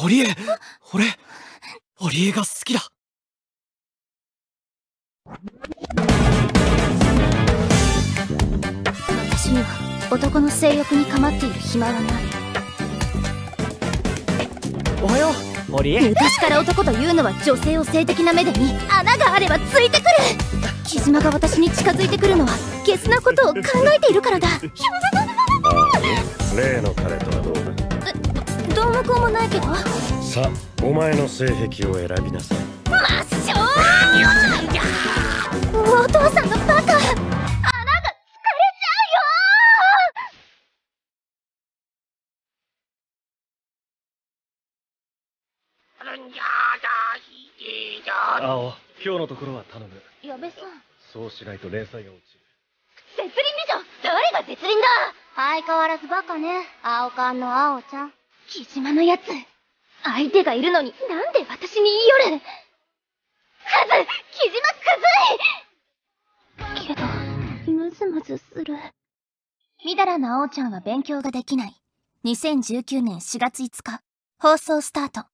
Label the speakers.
Speaker 1: 堀江俺堀江が好きだ。
Speaker 2: 私には男の性欲に構っている暇はない。
Speaker 1: おはよう堀江。
Speaker 2: 昔から男というのは女性を性的な目で見穴があればついてくる。木島が私に近づいてくるのはゲスなことを考えているからだ。
Speaker 3: 例の彼と。はどう
Speaker 2: もこうもないけど。
Speaker 3: さあお前の性癖を選びなさい。
Speaker 2: まっしょーお父さんのバカ穴が疲れちゃうよ
Speaker 3: 青今日のところは頼む。
Speaker 2: 矢部さん
Speaker 3: そうしないと連載が落ちる。
Speaker 2: 絶倫でしょ。誰が絶倫だ。相変わらずバカね。青缶の青ちゃん木島のやつ相手がいるのになんで私に言い寄る？クズ木島クズい！けどムズムズする。みだらなおちゃんは勉強ができない。2019年4月5日放送スタート。